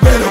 Pero